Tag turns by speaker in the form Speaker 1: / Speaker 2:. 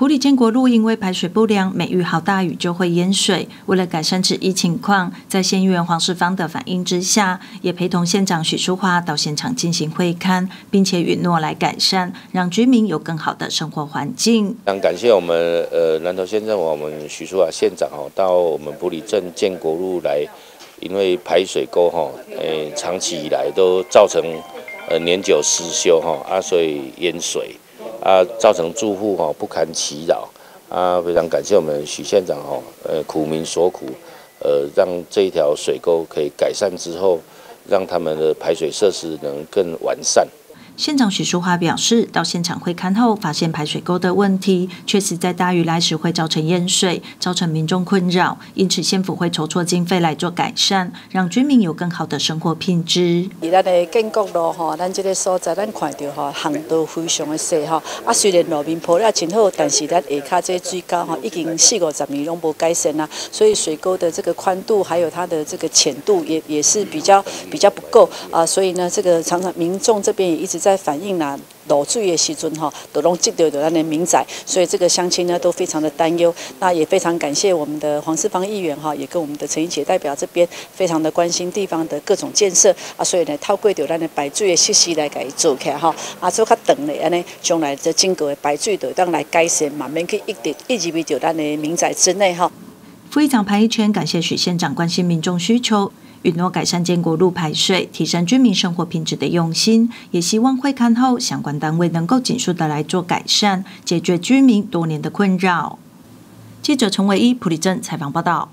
Speaker 1: 普里建国路因为排水不良，每遇好大雨就会淹水。为了改善此一情况，在县议员黄世芳的反映之下，也陪同县长许淑华到现场进行会勘，并且允诺来改善，让居民有更好的生活环境。
Speaker 2: 非常感谢我们呃南投县政府我们许淑华县长哦，到我们普里镇建国路来，因为排水沟哈，诶长期以来都造成呃年久失修哈啊，所以淹水。啊，造成住户哈不堪其扰啊！非常感谢我们许县长哈，呃，苦民所苦，呃，让这一条水沟可以改善之后，让他们的排水设施能更完善。
Speaker 1: 县长许淑华表示，到现场会勘后，发现排水沟的问题确实在大雨来时会造成淹水，造成民众困扰，因此县府会筹措经费来做改善，让居民有更好的生活品质。
Speaker 3: 以咱的建国路吼，咱这个所在咱看到吼，巷道非常的细吼，啊虽然路面铺了真好，但是咱下骹这水沟吼已经四五十年拢无改善啦，所以水沟的这个宽度还有它的这个浅度也也是比较比较不够啊，所以呢，这个常常民众这边也一直在。在反映啦，漏水的时阵哈，都拢积到的咱的民宅，所以这个乡亲呢都非常的担忧。那也非常感谢我们的黄世芳议员哈，也跟我们的陈英杰代表这边非常的关心地方的各种建设啊，所以呢，透过着咱的排水的设施来给做起来哈，啊，做较长的安尼，将来这经过的排水就当来改善，慢慢去一直一直为着咱的民宅之内哈。
Speaker 1: 副议长潘一圈感谢许县长关心民众需求。允诺改善建国路排水、提升居民生活品质的用心，也希望会看后相关单位能够紧速的来做改善，解决居民多年的困扰。记者陈伟一普里镇采访报道。